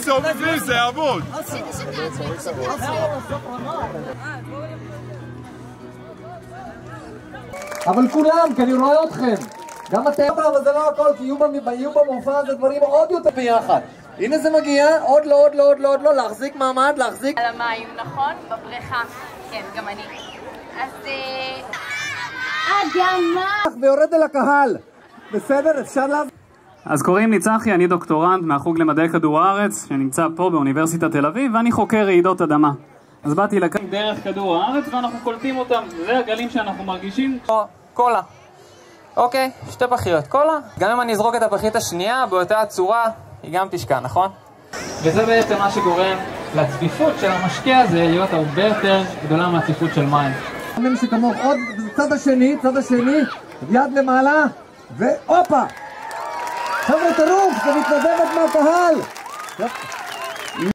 תסובבי, זה יעבוד. אבל כולם, כי אני רואה אתכם. גם אתם, אבל זה לא הכל, כי יהיו במ- יהיו במופע הזה דברים עוד יותר ביחד. הנה זה מגיע, עוד לא, עוד לא, עוד לא, עוד לא, להחזיק מעמד, להחזיק... על המים, נכון? בבריכה. כן, גם אני. אז... אה, אדמה! ויורד אל הקהל. בסדר? אפשר לה... אז קוראים לי צחי, אני דוקטורנט מהחוג למדעי כדור הארץ, שנמצא פה באוניברסיטת תל אביב, ואני חוקר רעידות אדמה. אז באתי לכאן דרך כדור הארץ ואנחנו קולטים אותם, זה הגלים שאנחנו מרגישים. קולה. אוקיי, שתי פחיות קולה. גם אם אני אזרוק את הפחית השנייה באותה הצורה, היא גם תשקע, נכון? וזה בעצם מה שגורם לצפיפות של המשקה הזה להיות הרבה יותר גדולה מהצפיפות של מים. שכמוך עוד, צד השני, צד השני, יד למעלה, והופה! חבר'ה, טירוף, זה מתנדבת מהקהל!